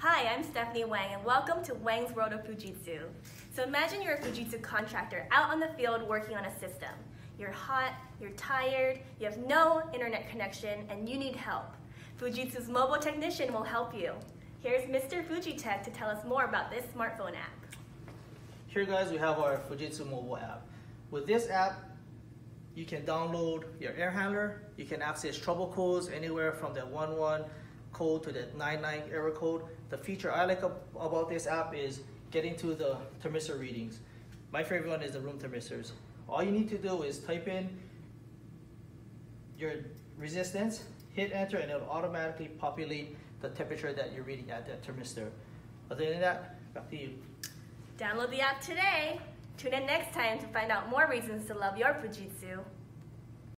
Hi, I'm Stephanie Wang, and welcome to Wang's World of Fujitsu. So imagine you're a Fujitsu contractor out on the field working on a system. You're hot, you're tired, you have no internet connection, and you need help. Fujitsu's mobile technician will help you. Here's Mr. Fujitech to tell us more about this smartphone app. Here guys, we have our Fujitsu mobile app. With this app, you can download your air handler, you can access trouble codes anywhere from the 11 code to the 99 error code. The feature I like about this app is getting to the thermistor readings. My favorite one is the room thermistors. All you need to do is type in your resistance, hit enter, and it'll automatically populate the temperature that you're reading at that thermistor. Other than that, back to you. Download the app today. Tune in next time to find out more reasons to love your Fujitsu.